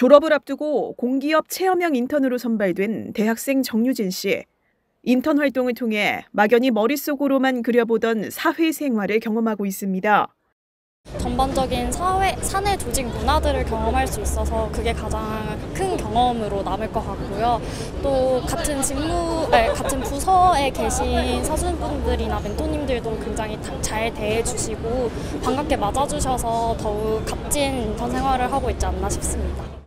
졸업을 앞두고 공기업 체험형 인턴으로 선발된 대학생 정유진 씨. 인턴 활동을 통해 막연히 머릿속으로만 그려보던 사회생활을 경험하고 있습니다. 전반적인 사회, 사내 조직 문화들을 경험할 수 있어서 그게 가장 큰 경험으로 남을 것 같고요. 또 같은 직무, 아니, 같은 부서에 계신 사수분들이나 멘토님들도 굉장히 잘 대해주시고 반갑게 맞아주셔서 더욱 값진 인턴 생활을 하고 있지 않나 싶습니다.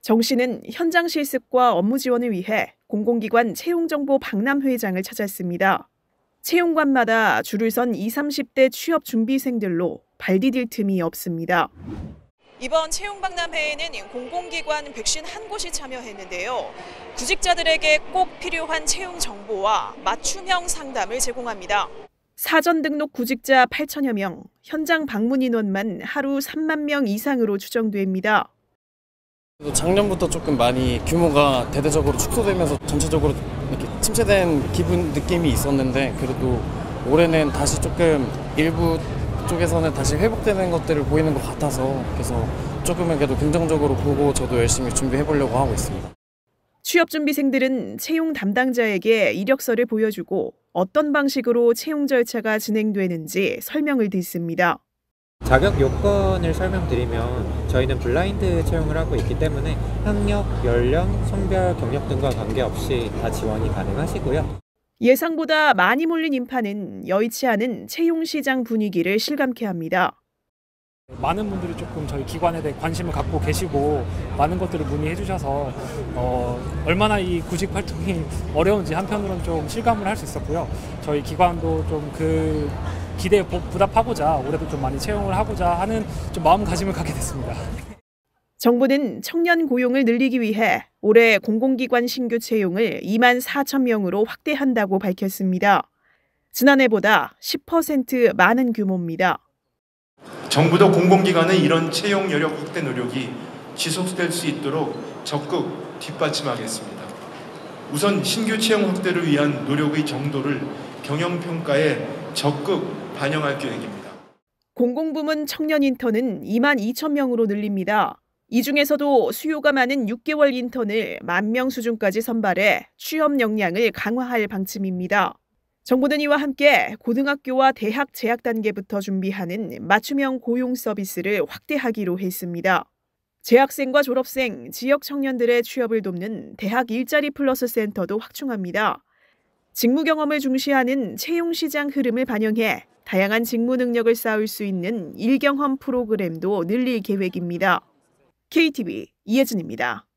정 씨는 현장 실습과 업무 지원을 위해 공공기관 채용정보 박람회장을 찾았습니다. 채용관마다 줄을 선 20, 30대 취업 준비생들로 발 디딜 틈이 없습니다. 이번 채용 박람회에는 공공기관 151곳이 참여했는데요. 구직자들에게 꼭 필요한 채용 정보와 맞춤형 상담을 제공합니다. 사전 등록 구직자 8천여 명, 현장 방문 인원만 하루 3만 명 이상으로 추정됩니다. 작년부터 조금 많이 규모가 대대적으로 축소되면서 전체적으로 이렇게 침체된 기분 느낌이 있었는데 그래도 올해는 다시 조금 일부 쪽에서는 다시 회복되는 것들을 보이는 것 같아서 그래서 조금은 그래도 긍정적으로 보고 저도 열심히 준비해 보려고 하고 있습니다. 취업 준비생들은 채용 담당자에게 이력서를 보여주고 어떤 방식으로 채용 절차가 진행되는지 설명을 듣습니다. 자격 요건을 설명드리면 저희는 블라인드 채용을 하고 있기 때문에 학력, 연령, 성별, 경력 등과 관계없이 다 지원이 가능하시고요. 예상보다 많이 몰린 인파는 여의치 않은 채용 시장 분위기를 실감케 합니다. 많은 분들이 조금 저희 기관에 대해 관심을 갖고 계시고 많은 것들을 문의해 주셔서 어, 얼마나 이 구직 활동이 어려운지 한편으로는 좀 실감을 할 수 있었고요. 저희 기관도 좀 그 기대에 부답하고자 올해도 좀 많이 채용을 하고자 하는 좀 마음가짐을 갖게 됐습니다. 정부는 청년 고용을 늘리기 위해 올해 공공기관 신규 채용을 2만 4천 명으로 확대한다고 밝혔습니다. 지난해보다 10% 많은 규모입니다. 정부도 공공기관의 이런 채용 여력 확대 노력이 지속될 수 있도록 적극 뒷받침하겠습니다. 우선 신규 채용 확대를 위한 노력의 정도를 경영평가에 적극 반영할 계획입니다. 공공부문 청년 인턴은 2만 2천 명으로 늘립니다. 이 중에서도 수요가 많은 6개월 인턴을 만명 수준까지 선발해 취업 역량을 강화할 방침입니다. 정부는 이와 함께 고등학교와 대학 재학 단계부터 준비하는 맞춤형 고용 서비스를 확대하기로 했습니다. 재학생과 졸업생, 지역 청년들의 취업을 돕는 대학 일자리 플러스 센터도 확충합니다. 직무 경험을 중시하는 채용 시장 흐름을 반영해 다양한 직무 능력을 쌓을 수 있는 일경험 프로그램도 늘릴 계획입니다. KTV 이혜진입니다.